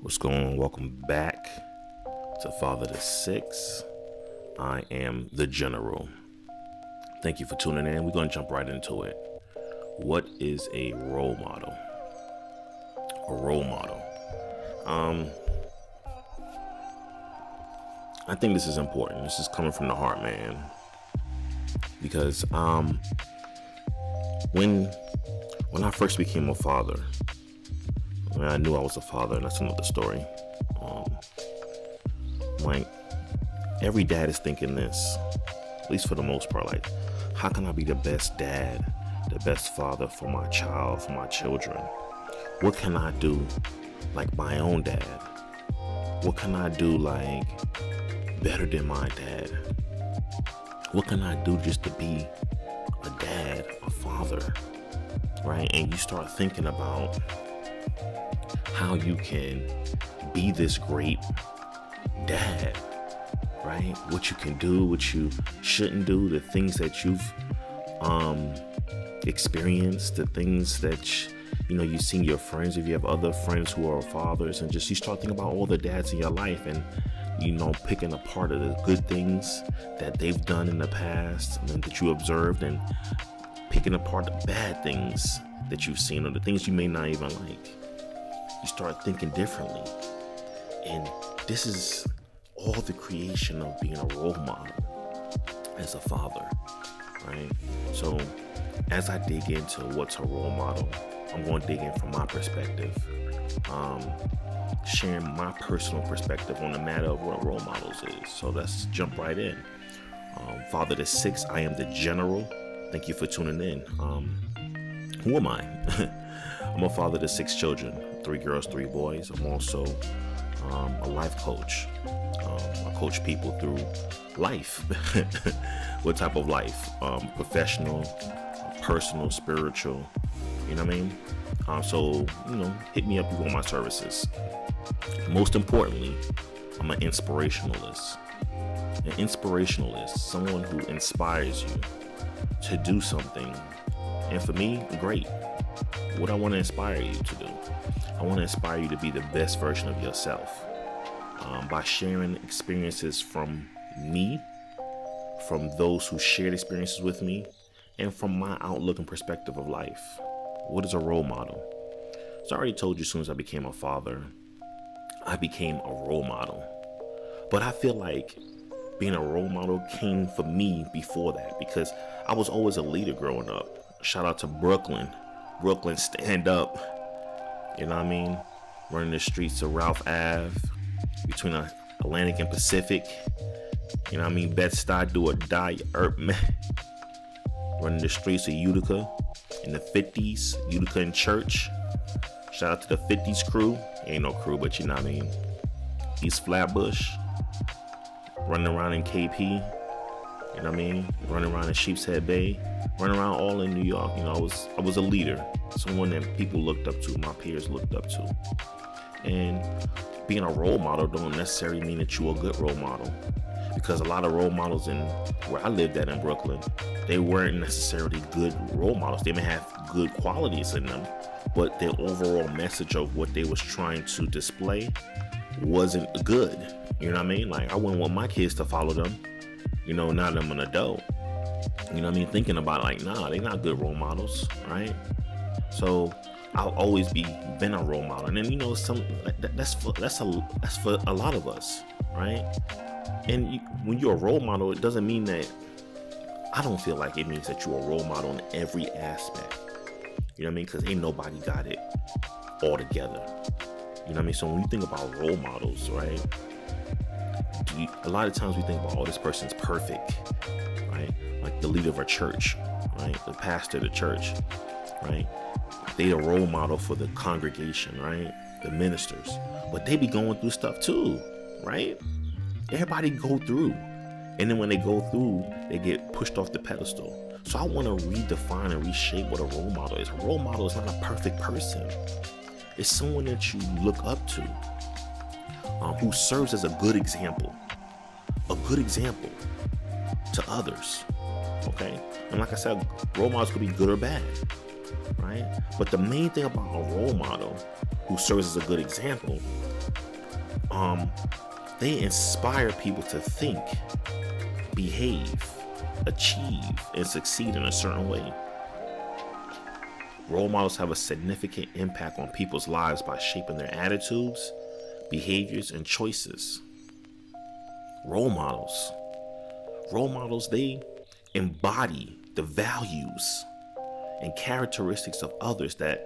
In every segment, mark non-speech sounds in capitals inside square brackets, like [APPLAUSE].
What's going on? Welcome back to Father to Six. I am the General. Thank you for tuning in. We're going to jump right into it. What is a role model? A role model. Um, I think this is important. This is coming from the heart, man. Because um, when when I first became a father, I, mean, I knew I was a father, and that's another story. Um, like every dad is thinking this, at least for the most part. Like, how can I be the best dad, the best father for my child, for my children? What can I do, like my own dad? What can I do, like better than my dad? What can I do just to be a dad, a father, right? And you start thinking about how you can be this great dad, right? What you can do, what you shouldn't do, the things that you've um, experienced, the things that you know you've seen your friends. If you have other friends who are fathers, and just you start thinking about all the dads in your life, and you know picking apart of the good things that they've done in the past and that you observed, and picking apart the bad things that you've seen or the things you may not even like you start thinking differently. And this is all the creation of being a role model as a father, right? So, as I dig into what's a role model, I'm going to dig in from my perspective, um, sharing my personal perspective on the matter of what role models is. So, let's jump right in. Um, father to six, I am the general. Thank you for tuning in. Um, who am I? [LAUGHS] I'm a father to six children three girls, three boys. I'm also um, a life coach. Um, I coach people through life. [LAUGHS] what type of life? Um, professional, personal, spiritual. You know what I mean? Um, so, you know, hit me up you want my services. Most importantly, I'm an inspirationalist. An inspirationalist, someone who inspires you to do something. And for me, great. What I want to inspire you to do. I want to inspire you to be the best version of yourself um, by sharing experiences from me, from those who shared experiences with me, and from my outlook and perspective of life. What is a role model? So I already told you as soon as I became a father, I became a role model. But I feel like being a role model came for me before that because I was always a leader growing up. Shout out to Brooklyn. Brooklyn, stand up. You know what I mean? Running the streets of Ralph Ave between uh, Atlantic and Pacific. You know what I mean? Bed Stuy do or die, Earth man. [LAUGHS] Running the streets of Utica in the 50s, Utica in church. Shout out to the 50s crew. Ain't no crew, but you know what I mean? East Flatbush. Running around in KP. You know what I mean? Running around in Sheepshead Bay. Running around all in New York. You know, I was I was a leader someone that people looked up to, my peers looked up to. And being a role model don't necessarily mean that you're a good role model. Because a lot of role models in where I lived at in Brooklyn, they weren't necessarily good role models. They may have good qualities in them, but their overall message of what they was trying to display wasn't good. You know what I mean? Like I wouldn't want my kids to follow them. You know, now that I'm an adult. You know what I mean? Thinking about like, nah, they're not good role models, right? So I'll always be been a role model. And then you know, some that's for that's a that's for a lot of us, right? And you, when you're a role model, it doesn't mean that. I don't feel like it means that you're a role model in every aspect. You know what I mean? Because ain't nobody got it all together. You know what I mean? So when you think about role models, right? You, a lot of times we think about, oh, this person's perfect, right? Like the leader of a church, right? The pastor of the church, right? they a role model for the congregation, right? The ministers. But they be going through stuff too, right? Everybody go through. And then when they go through, they get pushed off the pedestal. So I want to redefine and reshape what a role model is. A role model is not a perfect person. It's someone that you look up to, um, who serves as a good example, a good example to others. Okay, and like I said, role models could be good or bad right? But the main thing about a role model who serves as a good example um, they inspire people to think, behave, achieve, and succeed in a certain way. Role models have a significant impact on people's lives by shaping their attitudes, behaviors, and choices. Role models. Role models, they embody the values and characteristics of others that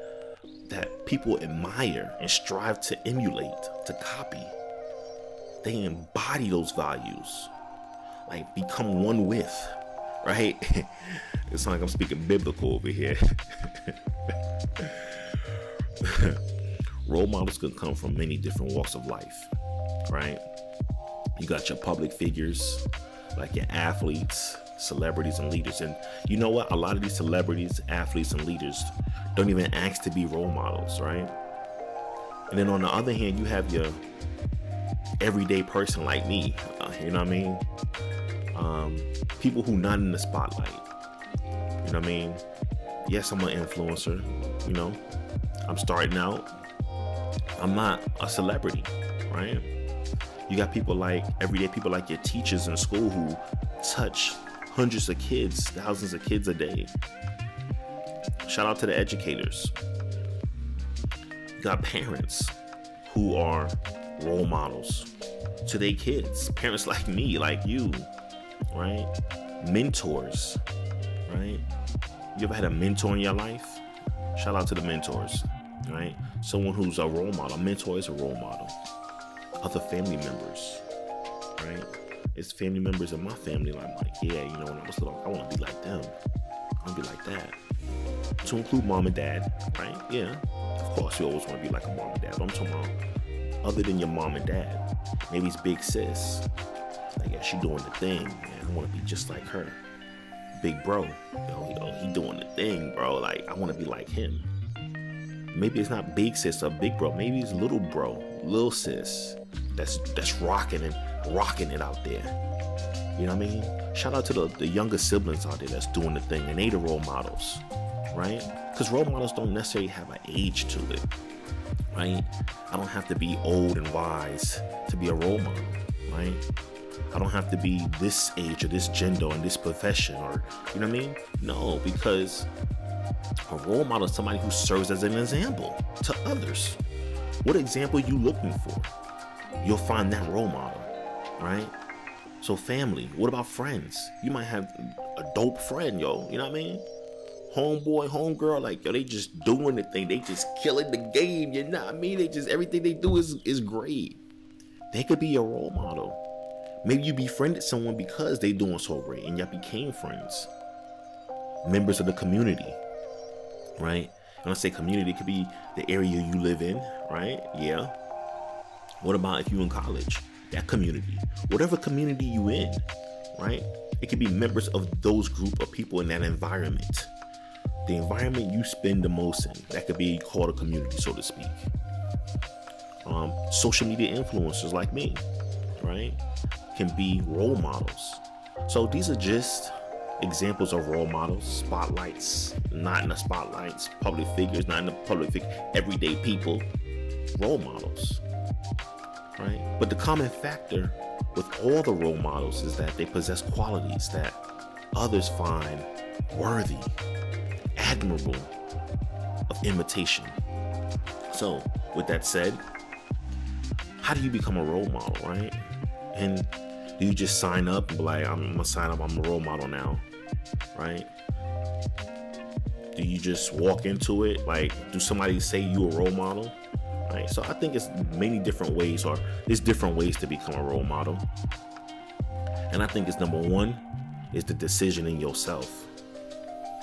that people admire and strive to emulate, to copy. They embody those values, like become one with, right? [LAUGHS] it's like I'm speaking biblical over here. [LAUGHS] Role models can come from many different walks of life, right? You got your public figures, like your athletes, celebrities, and leaders. And you know what? A lot of these celebrities, athletes, and leaders don't even ask to be role models, right? And then on the other hand, you have your everyday person like me. Uh, you know what I mean? Um, people who not in the spotlight. You know what I mean? Yes, I'm an influencer. You know, I'm starting out. I'm not a celebrity, right? You got people like everyday people like your teachers in school who touch hundreds of kids, thousands of kids a day. Shout out to the educators. You got parents who are role models to their kids. Parents like me, like you, right? Mentors, right? You ever had a mentor in your life? Shout out to the mentors, right? Someone who's a role model. A mentor is a role model. Other family members, right? It's family members in my family. I'm like, yeah, you know, when I was little, I want to be like them. I want to be like that to include mom and dad, right? Yeah, of course you always want to be like a mom and dad. But I'm talking about other than your mom and dad. Maybe it's big sis. Like, yeah, she doing the thing, man. I want to be just like her. Big bro, yo, he, oh, he doing the thing, bro. Like, I want to be like him. Maybe it's not big sis or big bro. Maybe it's little bro, little sis. That's that's rocking and rocking it out there. You know what I mean? Shout out to the, the younger siblings out there that's doing the thing, and they the role models right? Because role models don't necessarily have an age to it, right? I don't have to be old and wise to be a role model, right? I don't have to be this age or this gender and this profession or, you know what I mean? No, because a role model is somebody who serves as an example to others. What example are you looking for? You'll find that role model, right? So family, what about friends? You might have a dope friend, yo, you know what I mean? homeboy, homegirl, like yo, they just doing the thing. They just killing the game. You know what I mean? They just everything they do is is great. They could be a role model. Maybe you befriended someone because they doing so great and y'all became friends. Members of the community. Right? When I say community, it could be the area you live in, right? Yeah. What about if you in college? That community. Whatever community you in, right? It could be members of those group of people in that environment the environment you spend the most in. That could be called a community, so to speak. Um, social media influencers like me, right, can be role models. So these are just examples of role models, spotlights, not in the spotlights, public figures, not in the public figure, everyday people, role models, right? But the common factor with all the role models is that they possess qualities that others find worthy admirable of imitation. So, with that said, how do you become a role model, right? And do you just sign up and be like, I'm gonna sign up, I'm a role model now, right? Do you just walk into it? Like, do somebody say you a role model? Right. So I think it's many different ways, or there's different ways to become a role model. And I think it's number one is the decision in yourself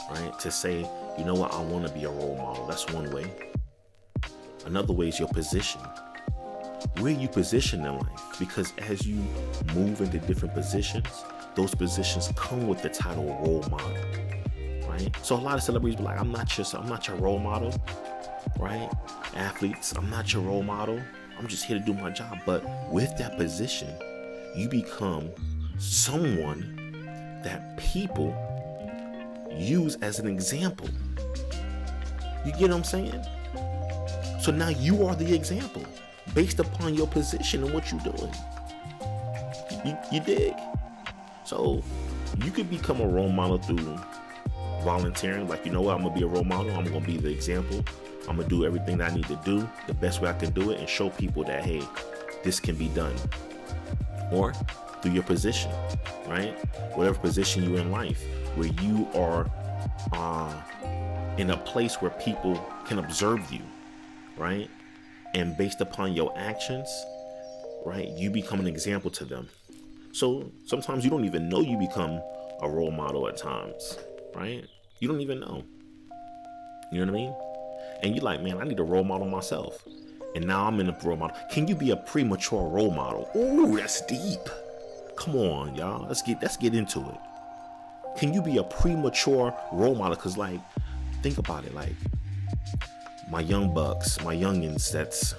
right? To say, you know what, I want to be a role model. That's one way. Another way is your position. Where you position in life. Because as you move into different positions, those positions come with the title role model. Right? So a lot of celebrities be like, I'm not your I'm not your role model. Right? Athletes, I'm not your role model. I'm just here to do my job. But with that position, you become someone that people use as an example. You get what I'm saying? So now you are the example. based upon your position and what you're doing. You, you dig? So you could become a role model through volunteering. Like, you know what? I'm gonna be a role model. I'm gonna be the example. I'm gonna do everything that I need to do the best way I can do it and show people that hey, this can be done. Or through your position, right? Whatever position you're in life, where you are uh, in a place where people can observe you, right? And based upon your actions, right, you become an example to them. So sometimes you don't even know you become a role model at times, right? You don't even know. You know what I mean? And you're like, man, I need a role model myself. And now I'm in a role model. Can you be a premature role model? Ooh, that's deep. Come on, y'all. Let's get let's get into it. Can you be a premature role model? Cause like, think about it. Like, my young bucks, my youngins that's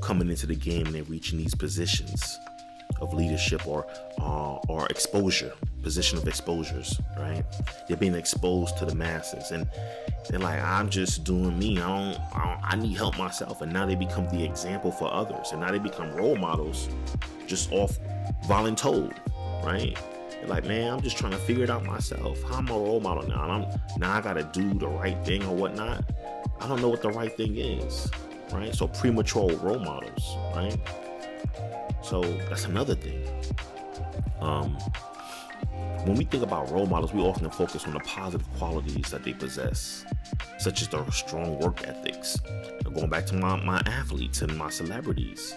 coming into the game and they're reaching these positions of leadership or uh, or exposure, position of exposures, right? They're being exposed to the masses, and they're like, "I'm just doing me. I don't, I, don't, I need help myself." And now they become the example for others, and now they become role models, just off voluntold, right? They're like, "Man, I'm just trying to figure it out myself. How am a role model now? And I'm now I got to do the right thing or whatnot. I don't know what the right thing is." Right, so premature role models, right? So that's another thing. Um, when we think about role models, we often focus on the positive qualities that they possess, such as their strong work ethics. Going back to my, my athletes and my celebrities,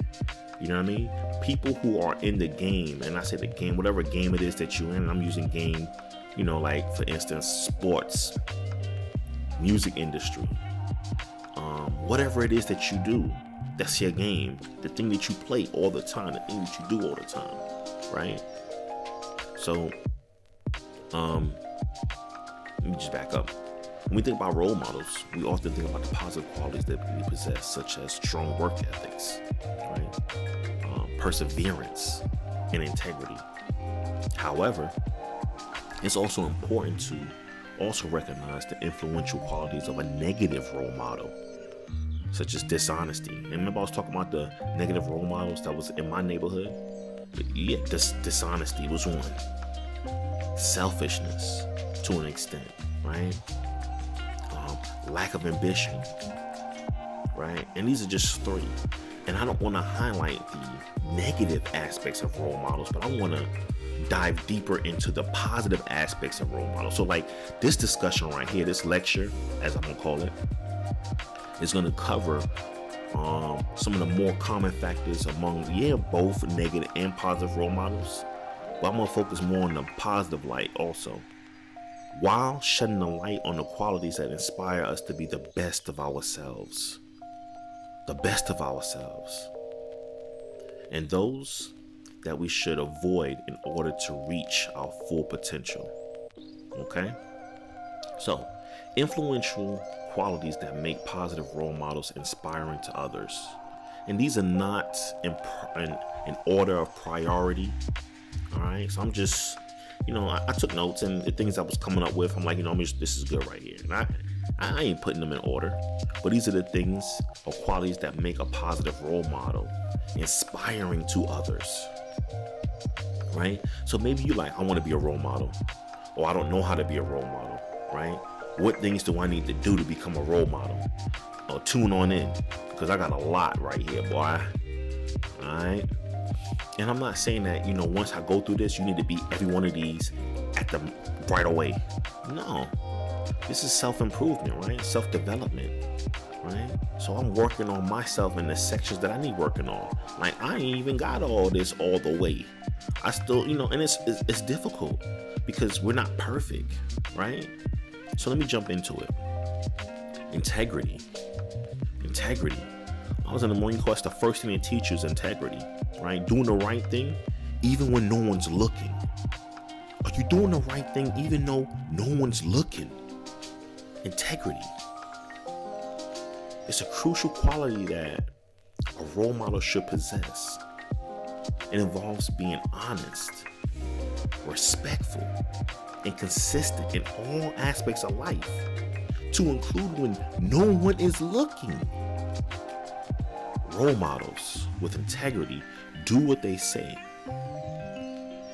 you know what I mean? People who are in the game, and I say the game, whatever game it is that you're in, I'm using game, you know, like for instance, sports, music industry, um, whatever it is that you do, that's your game. The thing that you play all the time, the thing that you do all the time, right? So, um, let me just back up. When we think about role models, we often think about the positive qualities that we possess, such as strong work ethics, right? Um, perseverance and integrity. However, it's also important to also recognize the influential qualities of a negative role model such as dishonesty. And remember, I was talking about the negative role models that was in my neighborhood. But yeah, dis- dishonesty was one. Selfishness, to an extent, right? Um, lack of ambition, right? And these are just three. And I don't want to highlight the negative aspects of role models, but I want to dive deeper into the positive aspects of role models. So, like this discussion right here, this lecture, as I'm gonna call it, is going to cover um, some of the more common factors among, yeah, both negative and positive role models. But I'm going to focus more on the positive light also, while shedding the light on the qualities that inspire us to be the best of ourselves. The best of ourselves. And those that we should avoid in order to reach our full potential. Okay? So, influential qualities that make positive role models inspiring to others. And these are not in, in, in order of priority. All right. So I'm just, you know, I, I, took notes and the things I was coming up with, I'm like, you know, I'm just, this is good right here. And I, I ain't putting them in order, but these are the things or qualities that make a positive role model inspiring to others. Right. So maybe you like, I want to be a role model, or I don't know how to be a role model. Right what things do I need to do to become a role model? Or tune on in, because I got a lot right here, boy. Alright? And I'm not saying that, you know, once I go through this, you need to be every one of these at the right away. No. This is self-improvement, right? Self-development. Right? So I'm working on myself in the sections that I need working on. Like I ain't even got all this all the way. I still, you know, and it's it's, it's difficult because we're not perfect, right? So let me jump into it. Integrity. Integrity. I was in the Marine Corps. The first thing they teach is integrity, right? Doing the right thing, even when no one's looking. Are you doing the right thing even though no one's looking? Integrity. It's a crucial quality that a role model should possess. It involves being honest, respectful, and consistent in all aspects of life, to include when no one is looking. role models with integrity do what they say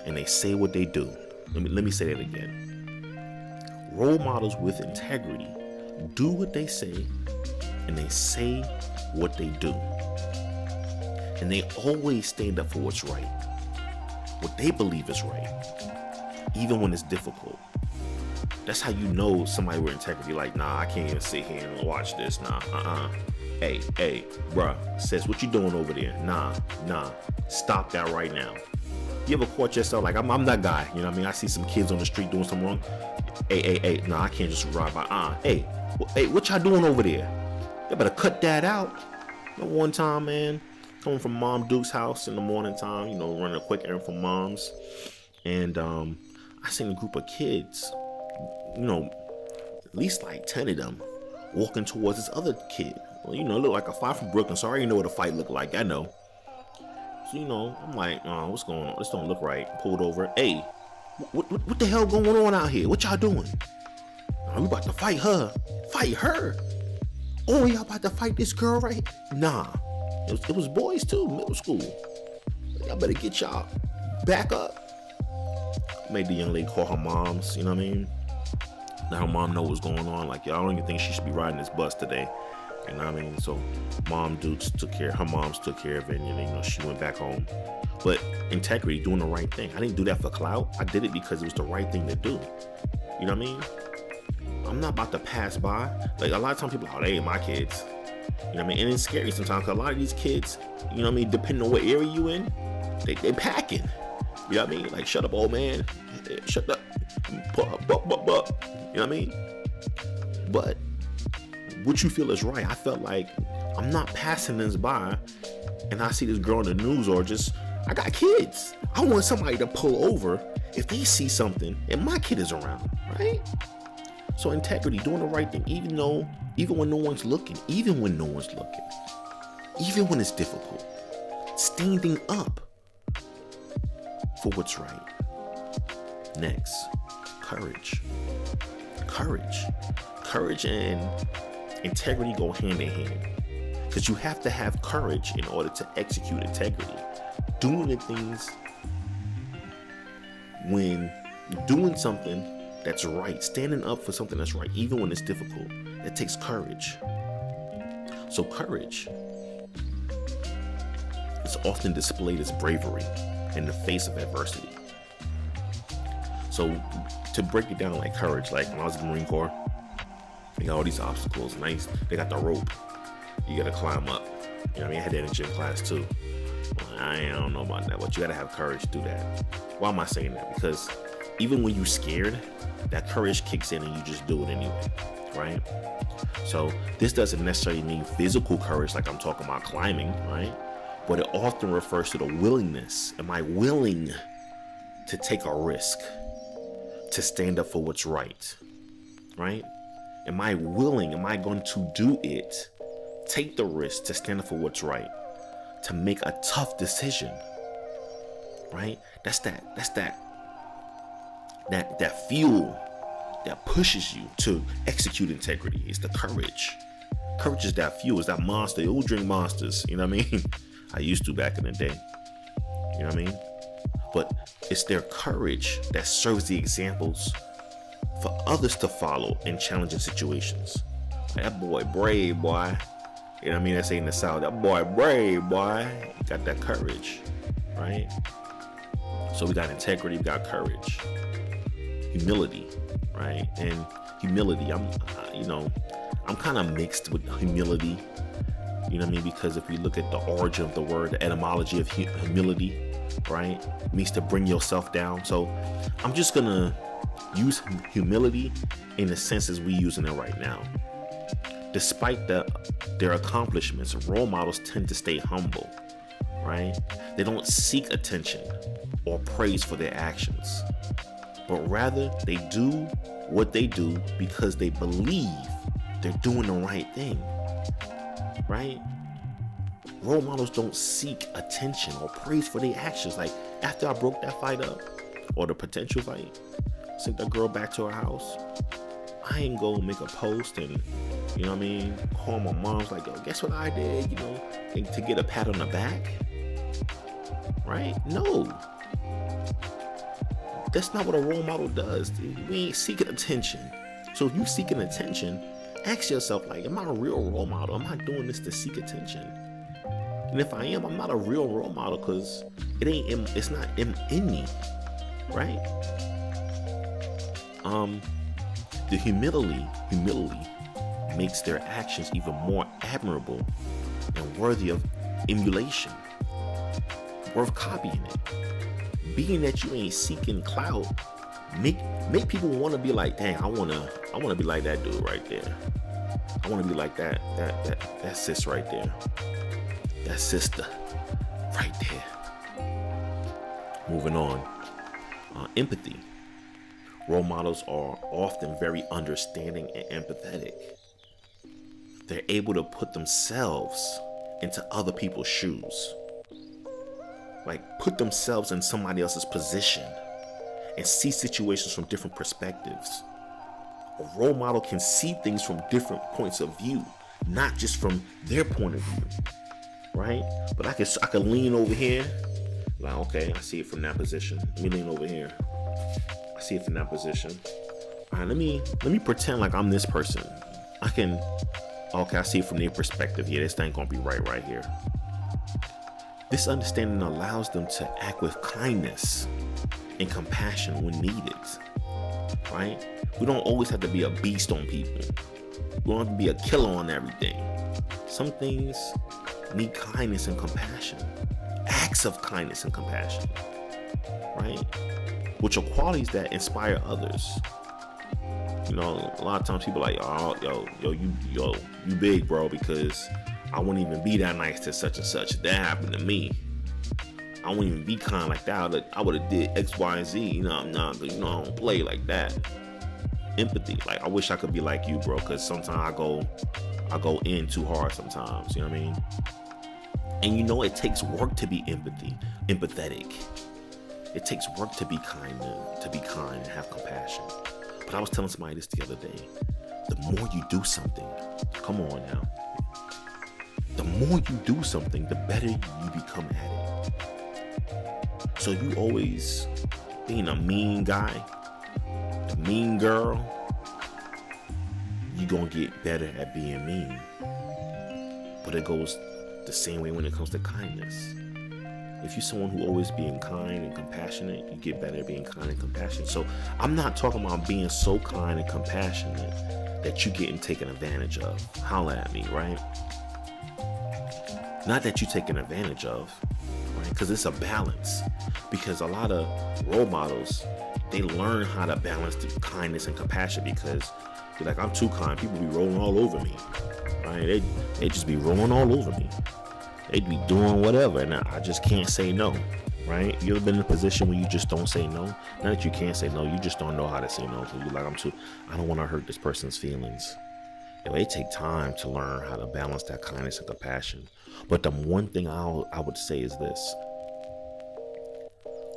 and they say what they do. Let me let me say that again. Role models with integrity do what they say and they say what they do. And they always stand up for what's right. What they believe is right. Even when it's difficult. That's how you know somebody with integrity. Like, nah, I can't even sit here and watch this. Nah, uh-uh. Hey, hey, bruh, says what you doing over there? Nah, nah. Stop that right now. You ever caught yourself like I'm, I'm that guy? You know what I mean? I see some kids on the street doing something wrong. Hey, hey, hey, nah, I can't just ride by. Uh, hey, hey, what y'all doing over there? You better cut that out. You one time, man, coming from Mom Duke's house in the morning time, you know, running a quick errand for moms, and um, I seen a group of kids you know, at least like 10 of them walking towards this other kid. Well, you know, look like a fight from Brooklyn, so I already know what a fight looked like. I know. So, you know, I'm like, oh, what's going on? This don't look right. Pulled over. Hey, what, what, what the hell going on out here? What y'all doing? Oh, we about to fight her. Fight her? Oh, y'all about to fight this girl right Nah. It was, it was boys too, middle school. Y'all better get y'all back up. Made the young lady call her moms, you know what I mean? Now her mom know what's going on. Like, y'all don't even think she should be riding this bus today. You know what I mean? So mom dudes took care, her moms took care of it, and you know, she went back home. But integrity, doing the right thing. I didn't do that for clout. I did it because it was the right thing to do. You know what I mean? I'm not about to pass by. Like a lot of times people oh, they ain't my kids. You know what I mean? And it's scary sometimes because a lot of these kids, you know what I mean, depending on what area you in, they, they packing. You know what I mean? Like, shut up, old man. Shut up. You know what I mean? But what you feel is right. I felt like I'm not passing this by and I see this girl in the news or just I got kids. I want somebody to pull over if they see something and my kid is around, right? So integrity, doing the right thing, even though, even when no one's looking, even when no one's looking, even when it's difficult, standing up for what's right. Next, courage courage. Courage and integrity go hand in hand. Because you have to have courage in order to execute integrity. Doing the things when doing something that's right, standing up for something that's right, even when it's difficult, it takes courage. So, courage is often displayed as bravery in the face of adversity. So, to break it down like courage, like when I was in the Marine Corps, they got all these obstacles. Nice, they got the rope. You gotta climb up. You know what I mean? I had that in gym class too. I don't know about that, but you gotta have courage to do that. Why am I saying that? Because even when you're scared, that courage kicks in and you just do it anyway, right? So this doesn't necessarily mean physical courage like I'm talking about climbing, right? But it often refers to the willingness. Am I willing to take a risk? to stand up for what's right? Right? Am I willing? Am I going to do it? Take the risk to stand up for what's right, to make a tough decision. Right? That's that. That's that. That that fuel that pushes you to execute integrity. It's the courage. Courage is that fuel. Is that monster. You drink monsters. You know what I mean? [LAUGHS] I used to back in the day. You know what I mean? but it's their courage that serves the examples for others to follow in challenging situations. That boy brave, boy. You know what I mean? That's in the South. That boy brave, boy. Got that courage, right? So we got integrity, we got courage, humility, right? And humility, I'm, uh, you know, I'm kind of mixed with humility. You know what I mean? Because if we look at the origin of the word, the etymology of humility, right? Means to bring yourself down. So I'm just gonna use humility in the senses we using it right now. Despite the, their accomplishments, role models tend to stay humble, right? They don't seek attention or praise for their actions, but rather they do what they do because they believe they're doing the right thing, right? role models don't seek attention or praise for their actions. Like after I broke that fight up, or the potential fight, sent that girl back to her house. I ain't go make a post and you know what I mean, call my mom's like, guess what I did? You know, and to get a pat on the back? Right? No. That's not what a role model does. We ain't seeking attention. So if you seeking attention, ask yourself, like, am I a real role model? Am I doing this to seek attention? And if I am, I'm not a real role model because it ain't in, it's not in, in me, right? Um, the humility, humility makes their actions even more admirable and worthy of emulation, worth copying it. Being that you ain't seeking clout, make make people want to be like, dang, I wanna I wanna be like that dude right there. I wanna be like that that that that sis right there. That sister right there. Moving on. Uh, empathy. Role models are often very understanding and empathetic. They're able to put themselves into other people's shoes. Like, put themselves in somebody else's position and see situations from different perspectives. A role model can see things from different points of view, not just from their point of view. Right? But I can I can lean over here. Like, okay, I see it from that position. Let me lean over here. I see it from that position. All right, let me let me pretend like I'm this person. I can okay, I see it from their perspective. Yeah, this thing gonna be right right here. This understanding allows them to act with kindness and compassion when needed. Right? We don't always have to be a beast on people. We don't have to be a killer on everything. Some things need kindness and compassion. Acts of kindness and compassion. Right? Which are qualities that inspire others. You know, a lot of times people like, oh, yo, yo, you, yo, you big, bro, because I wouldn't even be that nice to such and such. That happened to me. I wouldn't even be kind like that. I would have did X, Y, and Z. You know, I'm not, you know, I don't play like that. Empathy. Like I wish I could be like you, bro. Cause sometimes I go, I go in too hard sometimes. You know what I mean? And you know, it takes work to be empathy, empathetic. It takes work to be kind, to be kind and have compassion. But I was telling somebody this the other day. The more you do something, come on now. The more you do something, the better you become at it. So you always being a mean guy, a mean girl, you're gonna get better at being mean. But it goes the same way when it comes to kindness. If you're someone who always being kind and compassionate, you get better at being kind and compassionate. So I'm not talking about being so kind and compassionate that you getting taken advantage of. Holla at me, right? Not that you taking advantage of, because it's a balance. Because a lot of role models, they learn how to balance the kindness and compassion because you're like, I'm too kind. People be rolling all over me. Right? They, they just be rolling all over me. They'd be doing whatever, and I just can't say no. Right? You ever been in a position where you just don't say no? Not that you can't say no, you just don't know how to say no. You're like, I'm too, I don't want to hurt this person's feelings. You know, it take time to learn how to balance that kindness and compassion. But the one thing i I would say is this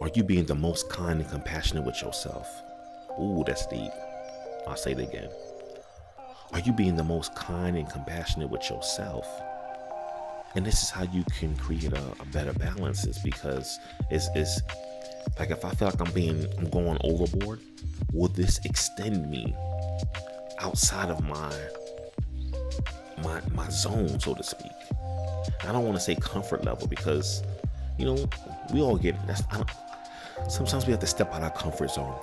Are you being the most kind and compassionate with yourself? Ooh, that's deep. I'll say it again. Are you being the most kind and compassionate with yourself? And this is how you can create a, a better balance is because it's, it's like if I feel like I'm being I'm going overboard, will this extend me outside of my my my zone, so to speak? I don't want to say comfort level because, you know, we all get it. Sometimes we have to step out of our comfort zone.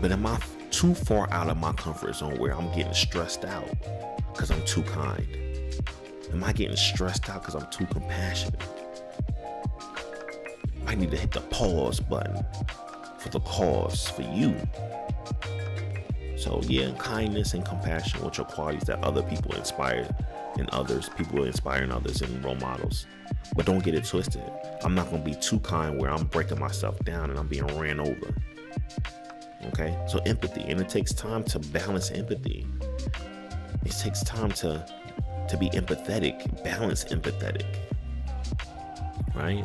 But am I too far out of my comfort zone where I'm getting stressed out because I'm too kind? Am I getting stressed out because I'm too compassionate? I need to hit the pause button for the cause, for you. So, yeah, kindness and compassion, which are qualities that other people inspire in others, people inspiring others and role models. But don't get it twisted. I'm not going to be too kind where I'm breaking myself down and I'm being ran over. Okay? So empathy, and it takes time to balance empathy. It takes time to to be empathetic, balance empathetic. Right?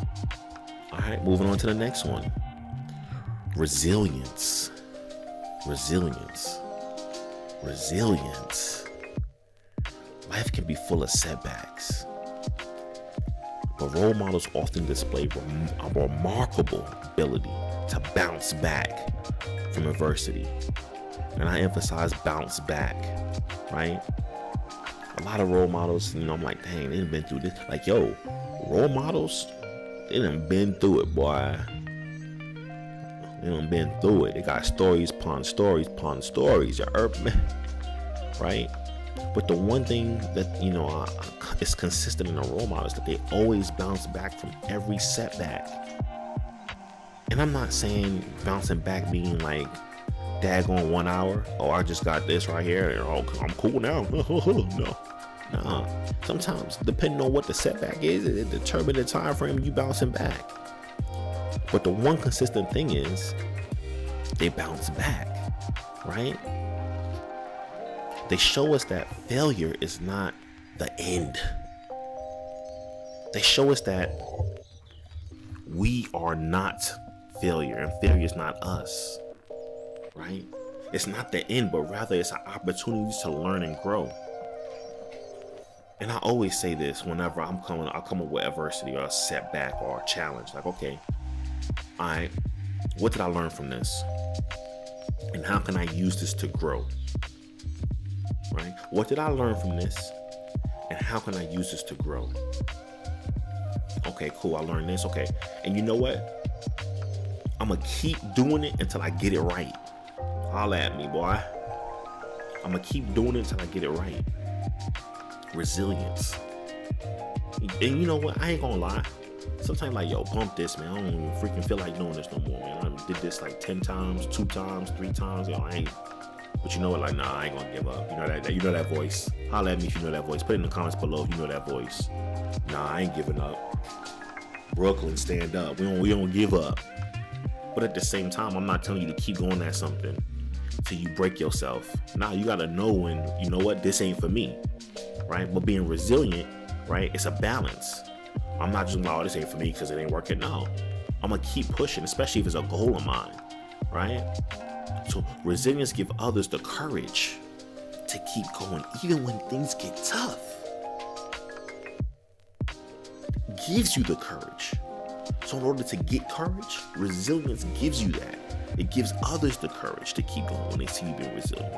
All right, moving on to the next one. Resilience. Resilience. Resilience life can be full of setbacks. But role models often display a remarkable ability to bounce back from adversity. And I emphasize bounce back, right? A lot of role models, you know, I'm like, dang, they have been through this. Like, yo, role models, they done been through it, boy. They done been through it. They got stories upon stories upon stories. You heard me? Right? But the one thing that, you know, uh, is consistent in a role model is that they always bounce back from every setback. And I'm not saying bouncing back being like, daggone one hour. Oh, I just got this right here. And, oh, I'm cool now. [LAUGHS] no. Nah. Sometimes, depending on what the setback is, it determines the time frame you bouncing back. But the one consistent thing is they bounce back, right? They show us that failure is not the end. They show us that we are not failure and failure is not us, right? It's not the end, but rather it's an opportunity to learn and grow. And I always say this whenever I'm coming, I come up with adversity or a setback or a challenge. Like, okay, all right, what did I learn from this? And how can I use this to grow? Right? What did I learn from this? And how can I use this to grow? Okay, cool. I learned this. Okay. And you know what? I'm going to keep doing it until I get it right. Holla at me, boy. I'm going to keep doing it until I get it right. Resilience. And you know what? I ain't going to lie sometimes like yo bump this man. I don't even freaking feel like doing this no more man. I did this like 10 times two times three times yo i ain't. But you know what? Like nah i ain't gonna give up. You know that, you know that voice. Holla at me if you know that voice. Put it in the comments below if you know that voice. Nah i ain't giving up. Brooklyn stand up. We don't we don't give up. But at the same time i'm not telling you to keep going at something till you break yourself. Nah you gotta know when you know what? This ain't for me right? But being resilient right? It's a balance I'm not just like, oh, this ain't for me because it ain't working. No, I'm gonna keep pushing, especially if it's a goal of mine, right? So resilience give others the courage to keep going, even when things get tough. Gives you the courage. So in order to get courage, resilience gives you that. It gives others the courage to keep going when they see you being resilient.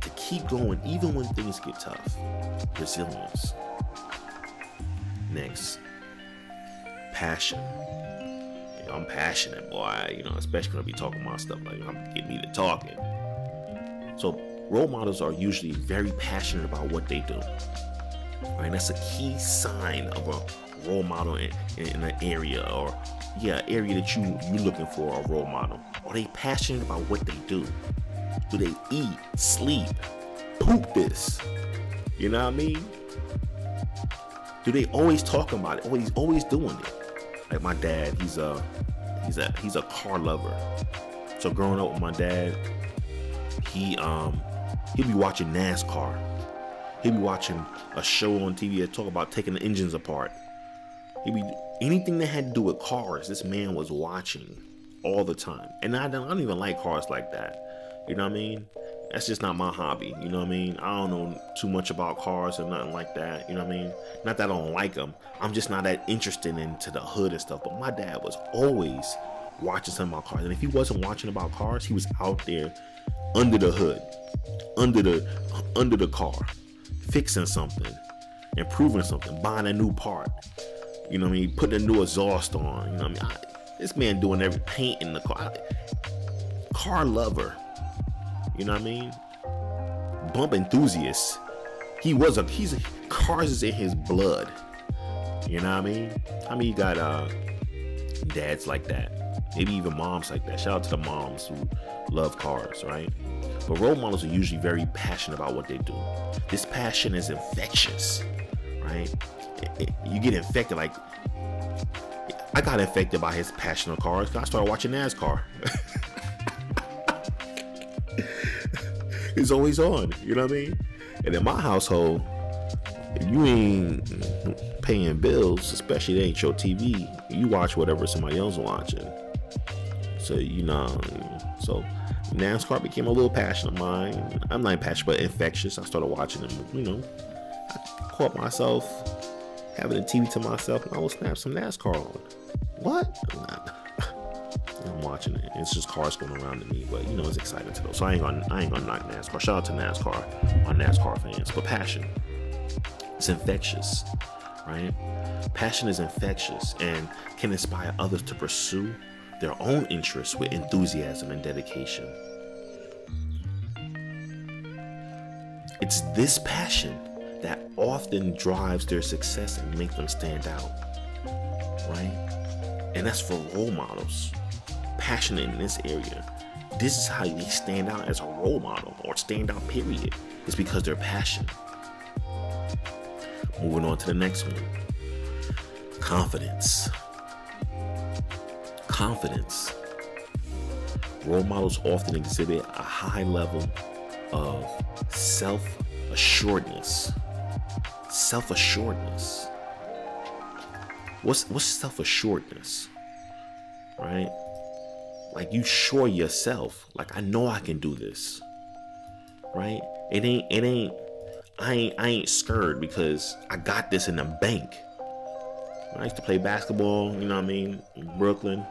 To keep going even when things get tough. Resilience. Next, passion. You know, I'm passionate, boy. You know, especially when I be talking about stuff like I'm getting me to talking. So role models are usually very passionate about what they do. Right? That's a key sign of a role model in, in, in an area or yeah, area that you you looking for a role model. Are they passionate about what they do? Do they eat, sleep, poop this? You know what I mean? Do they always talk about it? He's always doing it. Like my dad, he's a he's a he's a car lover. So growing up with my dad, he um he'd be watching NASCAR. He'd be watching a show on TV that talk about taking the engines apart. He'd be anything that had to do with cars. This man was watching all the time, and I don't, I don't even like cars like that. You know what I mean? That's just not my hobby. You know what I mean? I don't know too much about cars or nothing like that. You know what I mean? Not that I don't like them. I'm just not that interested into the hood and stuff. But my dad was always watching some about cars. And if he wasn't watching about cars, he was out there under the hood, under the under the car, fixing something, improving something, buying a new part. You know what I mean? Putting a new exhaust on. You know what I mean? I, this man doing every paint in the car. Car lover you know what I mean? Bump enthusiast. He was a he's a, cars is in his blood. You know what I mean? I mean, you got uh dads like that. Maybe even moms like that. Shout out to the moms who love cars, right? But role models are usually very passionate about what they do. This passion is infectious, right? It, it, you get infected. Like I got infected by his passion of cars. I started watching NASCAR. [LAUGHS] it's always on. You know what I mean? And in my household, if you ain't paying bills, especially it ain't your TV, you watch whatever somebody else watching. So you know, so NASCAR became a little passion of mine. I'm not passionate, but infectious. I started watching them. You know, I caught myself having the TV to myself, and I will snap some NASCAR on. What? I'm watching it. It's just cars going around to me, but you know it's exciting to know. So I ain't gonna I ain't gonna knock NASCAR. Shout out to NASCAR, on NASCAR fans. But passion, it's infectious, right? Passion is infectious and can inspire others to pursue their own interests with enthusiasm and dedication. It's this passion that often drives their success and make them stand out. Right? And that's for role models. Passionate in this area. This is how they stand out as a role model or stand out, period. It's because they're passionate. Moving on to the next one confidence. Confidence. Role models often exhibit a high level of self assuredness. Self assuredness. What's what's self assuredness? Right? Like you sure yourself. Like I know I can do this. Right? It ain't it ain't I ain't I ain't scared because I got this in the bank. I used to play basketball, you know what I mean, in Brooklyn.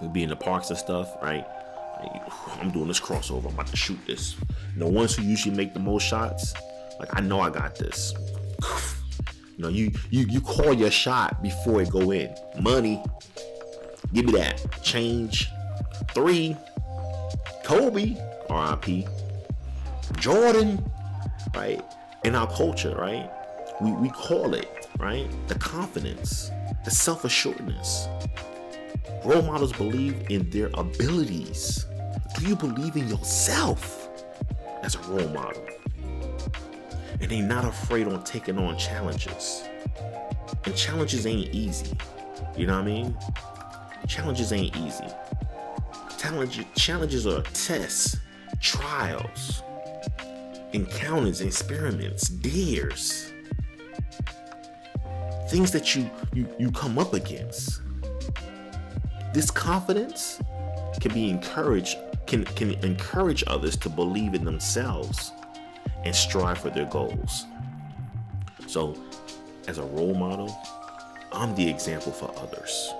We'd be in the parks and stuff, right? I'm doing this crossover. I'm about to shoot this. The ones who usually make the most shots, like I know I got this. You know, you you you call your shot before it go in. Money, give me that. Change. Three. Kobe, R.I.P. Jordan, right? In our culture, right? We we call it, right? The confidence, the self-assuredness. Role models believe in their abilities. Do you believe in yourself as a role model? And they're not afraid on taking on challenges. And challenges ain't easy. You know what I mean? Challenges ain't easy. Challenge, challenges are tests, trials, encounters, experiments, dares. Things that you, you, you come up against. This confidence can be encouraged, can, can encourage others to believe in themselves and strive for their goals. So, as a role model, I'm the example for others.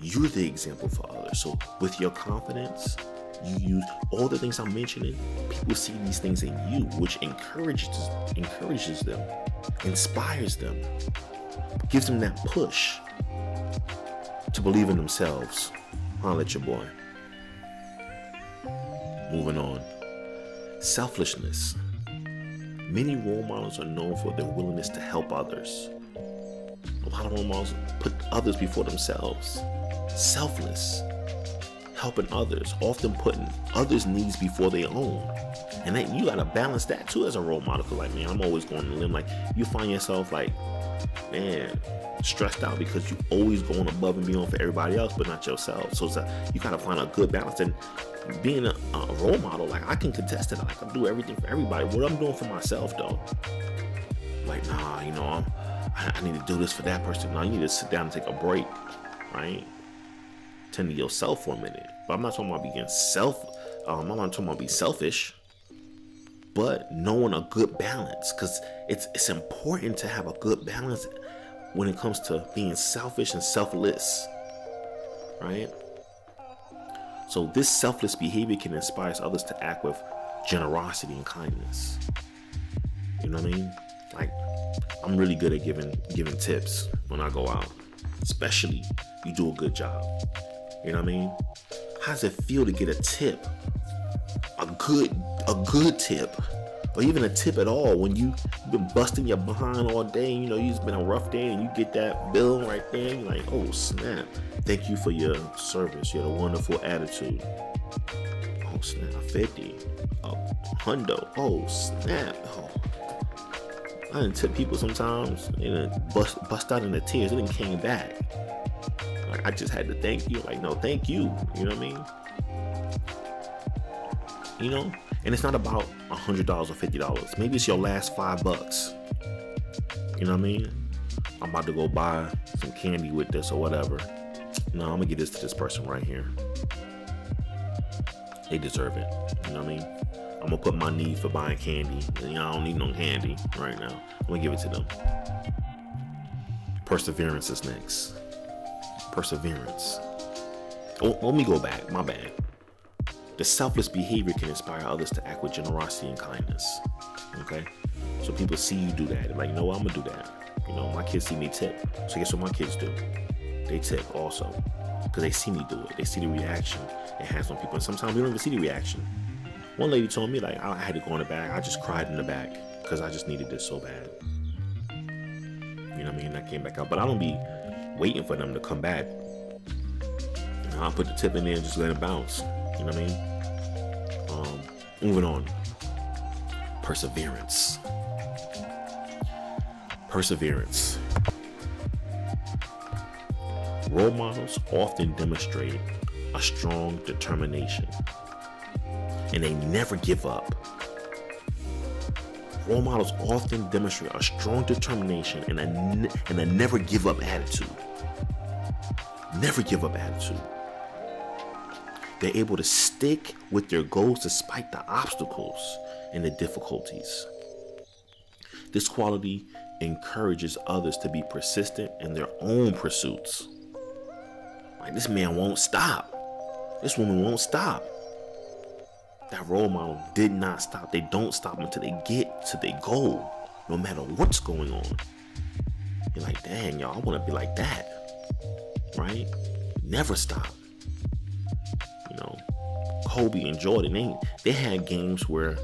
You're the example for others. So, with your confidence, you use all the things I'm mentioning. People see these things in you, which encourages encourages them, inspires them, gives them that push to believe in themselves. Holla at your boy. Moving on. Selflessness. Many role models are known for their willingness to help others. A lot of role models put others before themselves. Selfless. Helping others, often putting others' needs before their own. And then you gotta balance that too as a role model. Cause like, man, I'm always going to limb. Like, you find yourself like, man, stressed out because you always going above and beyond for everybody else, but not yourself. So a, you gotta find a good balance. And being a, a, role model, like I can contest it. Like I do everything for everybody. What I'm doing for myself, though, like nah, you know, I'm, I, I need to do this for that person. No, you need to sit down and take a break, right? Tend to yourself for a minute. But I'm not talking about being self. Um, I'm not talking about being selfish but knowing a good balance because it's it's important to have a good balance when it comes to being selfish and selfless, right? So this selfless behavior can inspire others to act with generosity and kindness. You know what I mean? Like I'm really good at giving giving tips when I go out, especially you do a good job. You know what I mean? How does it feel to get a tip? A good a good tip or even a tip at all when you, have been busting your behind all day, And, you know, it's been a rough day and you get that bill right there, you're like, oh snap. Thank you for your service. You had a wonderful attitude. Oh snap, A 50. a hundo. Oh snap. Oh. I didn't tip people sometimes and bust bust out in the tears. It didn't came back. Like I just had to thank you. Like, no, thank you. You know what I mean? You know? And it's not about a $100 or $50. Maybe it's your last five bucks. You know what I mean? I'm about to go buy some candy with this or whatever. No, I'm gonna give this to this person right here. They deserve it. You know what I mean? I'm gonna put my need for buying candy. And I don't need no candy right now. I'm gonna give it to them. Perseverance is next. Perseverance. Oh, let me go back. My bad. The selfless behavior can inspire others to act with generosity and kindness. Okay? So people see you do that. They're like, you know what? I'm to do that. You know, my kids see me tip. So guess what my kids do? They tip also. Because they see me do it. They see the reaction it has on people. And sometimes we don't even see the reaction. One lady told me, like, I had to go in the back. I just cried in the back because I just needed this so bad. You know what I mean? I came back out. But I don't be waiting for them to come back. I'll put the tip in there and just let it bounce. You know what I mean? Um, moving on. Perseverance. Perseverance. Role models often demonstrate a strong determination and they never give up. Role models often demonstrate a strong determination and a, and a never give up attitude. Never give up attitude. They're able to stick with their goals despite the obstacles and the difficulties. This quality encourages others to be persistent in their own pursuits. Like this man won't stop. This woman won't stop. That role model did not stop. They don't stop until they get to their goal, no matter what's going on. You're like, dang, y'all, I want to be like that. Right? Never stop. You know, Kobe and Jordan, they, they had games where,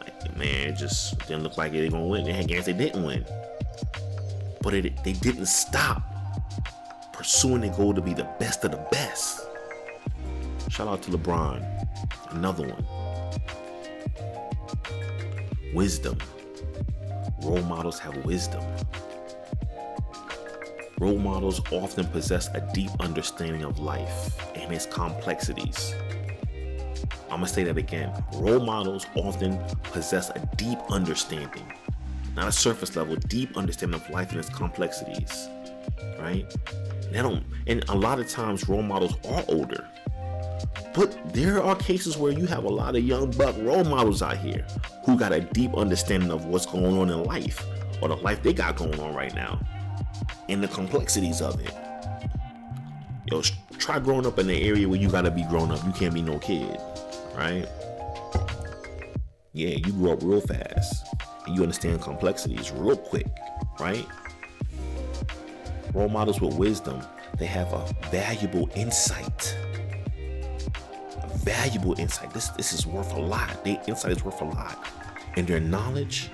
like, man, it just didn't look like they were going to win. They had games they didn't win. But it, they didn't stop pursuing their goal to be the best of the best. Shout out to LeBron. Another one. Wisdom. Role models have wisdom. Role models often possess a deep understanding of life and its complexities. I'm gonna say that again. Role models often possess a deep understanding, not a surface level, deep understanding of life and its complexities. Right? They don't, and a lot of times role models are older. But there are cases where you have a lot of young buck role models out here who got a deep understanding of what's going on in life or the life they got going on right now and the complexities of it. Yo, try growing up in an area where you gotta be grown up. You can't be no kid, right? Yeah, you grew up real fast and you understand complexities real quick, right? Role models with wisdom, they have a valuable insight valuable insight. This this is worth a lot. Their insight is worth a lot. And their knowledge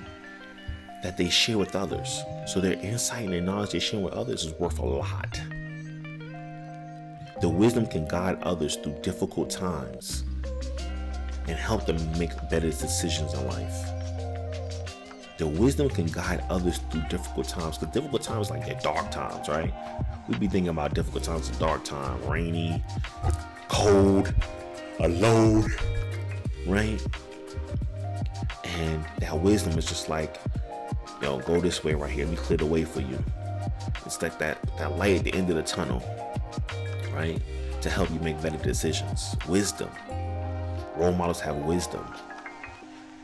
that they share with others. So their insight and their knowledge they share with others is worth a lot. The wisdom can guide others through difficult times and help them make better decisions in life. The wisdom can guide others through difficult times. Because difficult times like they're dark times, right? We'd be thinking about difficult times, dark time, rainy, cold, alone, right? And that wisdom is just like, yo, go this way right here. Let me clear the way for you. It's like that that light at the end of the tunnel, right? To help you make better decisions. Wisdom. Role models have wisdom.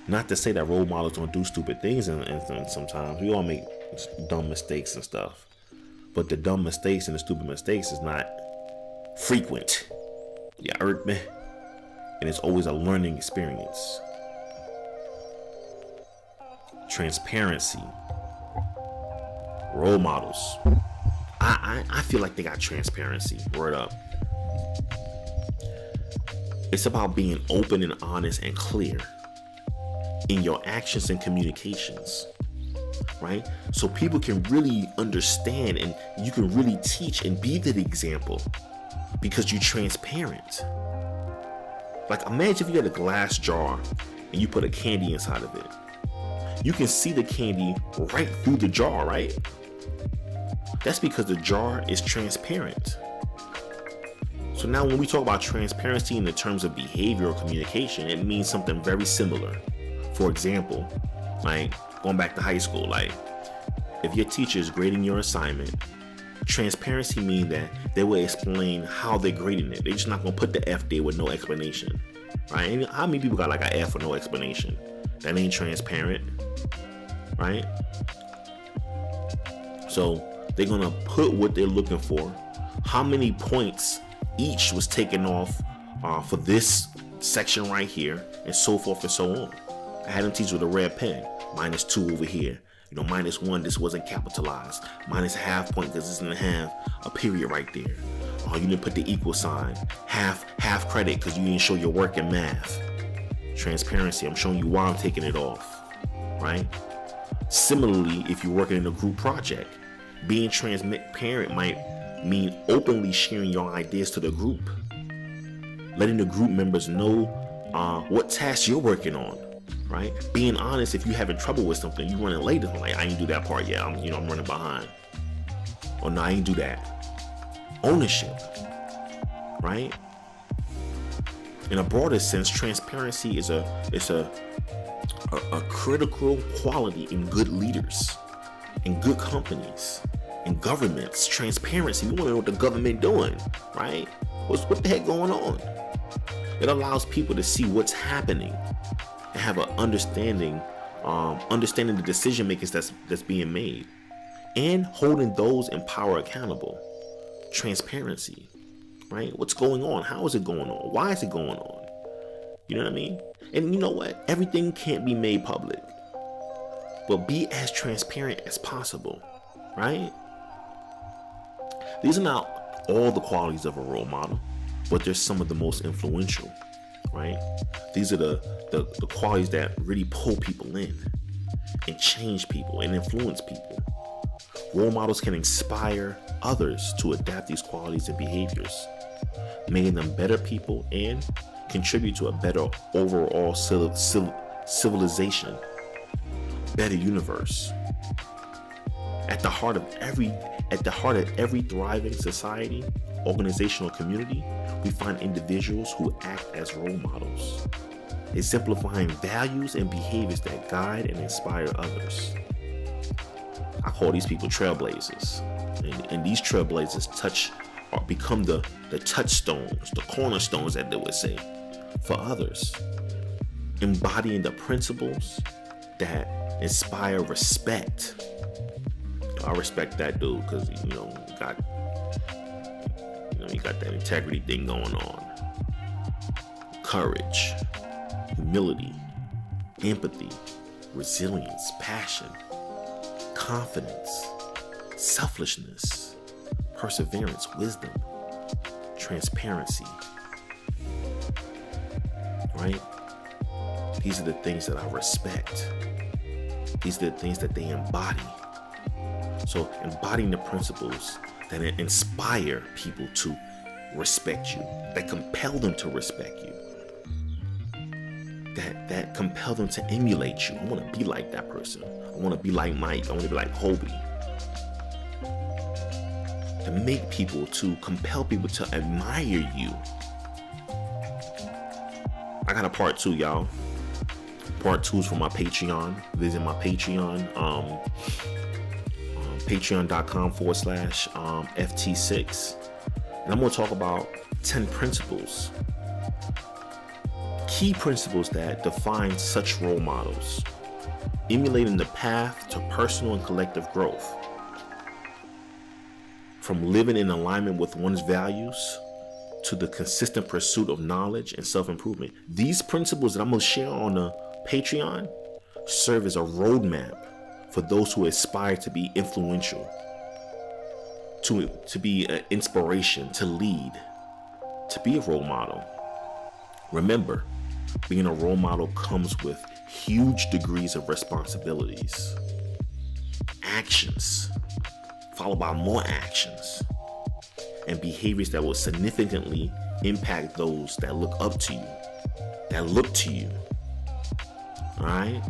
Not to say that role models don't do stupid things, and, and sometimes we all make dumb mistakes and stuff. But the dumb mistakes and the stupid mistakes is not frequent. You heard me? And it's always a learning experience. Transparency, role models. I, I, I feel like they got transparency. Word up. It's about being open and honest and clear in your actions and communications right? So people can really understand and you can really teach and be the example because you're transparent. Like imagine if you had a glass jar and you put a candy inside of it. You can see the candy right through the jar, right? That's because the jar is transparent. So now when we talk about transparency in the terms of behavioral communication, it means something very similar. For example, like going back to high school, like if your teacher is grading your assignment transparency means that they will explain how they're grading it. They're just not gonna put the F there with no explanation, right? And how many people got like an F with no explanation? That ain't transparent, right? So They're gonna put what they're looking for, how many points each was taken off uh, for this section right here, and so forth and so on. I had them teach with a red pen. Minus two over here. You know, minus one, this wasn't capitalized. Minus half point because this didn't have a period right there. Oh, you didn't put the equal sign. Half half credit because you didn't show your work in math. Transparency, I'm showing you why I'm taking it off. Right? Similarly, if you're working in a group project, being transparent might mean openly sharing your ideas to the group, letting the group members know uh, what tasks you're working on, right? Being honest if you're having trouble with something, you running late. Like, I ain't do that part yet. I'm, you know, I'm running behind. Or no, I ain't do that. Ownership, right? In a broader sense, transparency is a it's a a, a critical quality in good leaders, in good companies, in governments. Transparency. We want to know what the government doing, right? What's what the heck going on? It allows people to see what's happening and have an understanding, um, understanding the decision makers that's that's being made, and holding those in power accountable. Transparency, right? What's going on? How is it going on? Why is it going on? You know what I mean? And you know what? Everything can't be made public, but be as transparent as possible, right? These are not all the qualities of a role model, but they're some of the most influential, right? These are the, the, the qualities that really pull people in and change people and influence people. Role models can inspire others to adapt these qualities and behaviors, making them better people and contribute to a better overall civilization, better universe. At the heart of every at the heart of every thriving society, organizational community, we find individuals who act as role models, exemplifying values and behaviors that guide and inspire others. I call these people trailblazers. And, and these trailblazers touch or become the, the touchstones, the cornerstones that they would say, for others. Embodying the principles that inspire respect I respect that dude because you know got you know he got that integrity thing going on. Courage, humility, empathy, resilience, passion, confidence, selflessness, perseverance, wisdom, transparency. Right? These are the things that I respect. These are the things that they embody. So embodying the principles that inspire people to respect you, that compel them to respect you, that that compel them to emulate you. I want to be like that person. I want to be like Mike. I want to be like Kobe. To make people, to compel people to admire you. I got a part two, y'all. Part two is for my Patreon. Visit my Patreon. Um, patreon.com forward slash um, FT6. And I'm going to talk about 10 principles, key principles that define such role models, emulating the path to personal and collective growth. From living in alignment with one's values to the consistent pursuit of knowledge and self improvement. These principles that I'm going to share on the Patreon serve as a roadmap for those who aspire to be influential, to, to be an inspiration, to lead, to be a role model. Remember, being a role model comes with huge degrees of responsibilities, actions, followed by more actions, and behaviors that will significantly impact those that look up to you, that look to you. All right?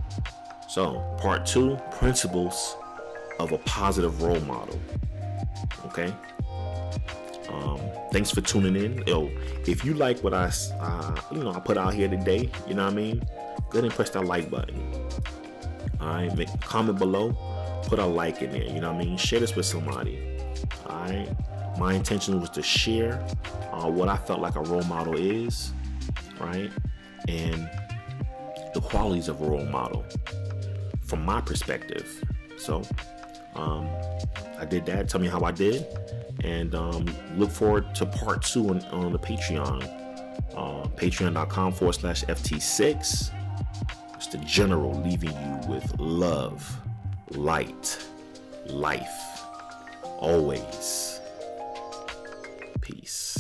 So, part two principles of a positive role model. Okay. Um, thanks for tuning in. Yo, if you like what I, uh, you know, I put out here today, you know what I mean? Go ahead and press that like button. All right, comment below, put a like in there. You know what I mean? Share this with somebody. All right. My intention was to share uh, what I felt like a role model is, right, and the qualities of a role model from my perspective. So Um, I did that. Tell me how I did. And um, look forward to part two on, on the Patreon. Uh, Patreon.com forward slash FT6. It's the general leaving you with love, light, life, always. Peace.